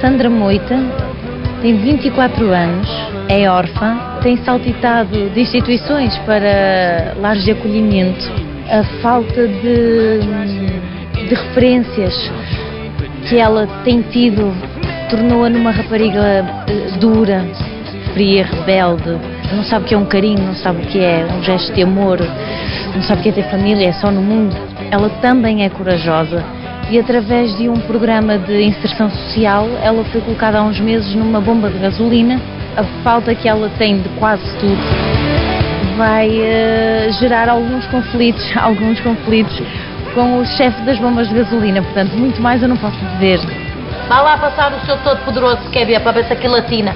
Sandra Moita, tem 24 anos, é órfã, tem saltitado de instituições para lares de acolhimento. A falta de, de referências que ela tem tido tornou-a numa rapariga eh, dura, fria, rebelde. Não sabe o que é um carinho, não sabe o que é um gesto de amor, não sabe o que é ter família, é só no mundo. Ela também é corajosa e através de um programa de inserção social ela foi colocada há uns meses numa bomba de gasolina. A falta que ela tem de quase tudo vai uh, gerar alguns conflitos, alguns conflitos com o chefe das bombas de gasolina, portanto, muito mais eu não posso dizer. Vá lá passar o seu todo poderoso que quer ver para ver se aquilo atina.